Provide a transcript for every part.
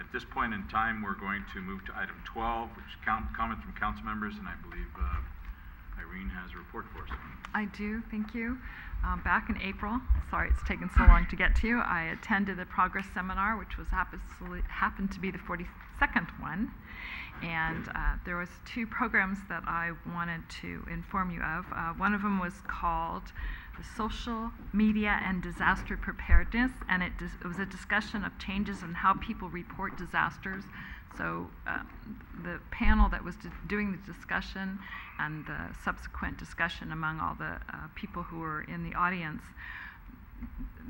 At this point in time, we're going to move to item 12, which count, comments from council members, and I believe uh, Irene has a report for us. I do, thank you. Um, back in April, sorry it's taken so long to get to you, I attended a progress seminar, which was happened to be the 42nd one. And uh, there was two programs that I wanted to inform you of. Uh, one of them was called Social Media and Disaster Preparedness, and it, it was a discussion of changes in how people report disasters. So uh, the panel that was doing the discussion and the subsequent discussion among all the uh, people who were in the audience,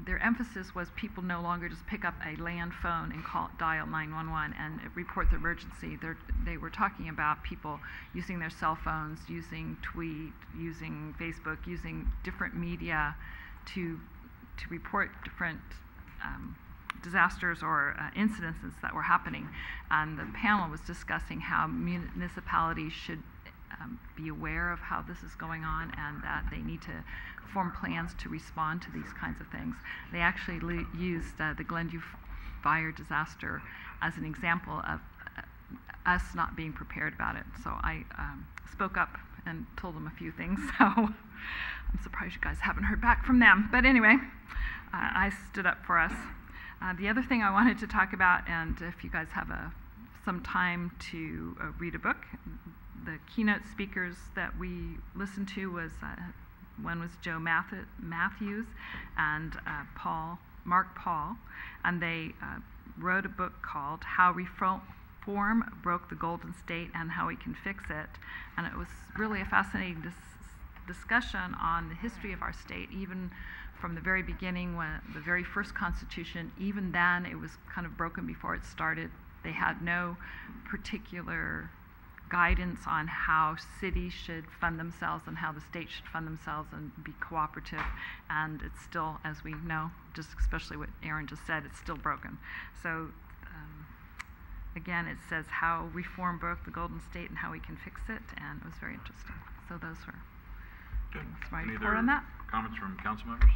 their emphasis was people no longer just pick up a land phone and call dial 911 and report the emergency. They're, they were talking about people using their cell phones, using tweet, using Facebook, using different media to to report different um, disasters or uh, incidences that were happening. And the panel was discussing how municipalities should um, be aware of how this is going on and that they need to form plans to respond to these kinds of things. They actually used uh, the Glenview fire disaster as an example of uh, us not being prepared about it. So I um, spoke up and told them a few things. So I'm surprised you guys haven't heard back from them. But anyway, uh, I stood up for us. Uh, the other thing I wanted to talk about, and if you guys have a, some time to uh, read a book, the keynote speakers that we listened to was uh, one was Joe Mathews and uh, Paul Mark Paul, and they uh, wrote a book called How Reform Broke the Golden State and How We Can Fix It, and it was really a fascinating dis- discussion on the history of our state, even from the very beginning when the very first constitution even then it was kind of broken before it started. They had no particular guidance on how cities should fund themselves and how the state should fund themselves and be cooperative and it's still as we know just especially what aaron just said it's still broken so um, again it says how reform broke the golden state and how we can fix it and it was very interesting so those were Good. Thanks. My Any report other on that? Comments from council members?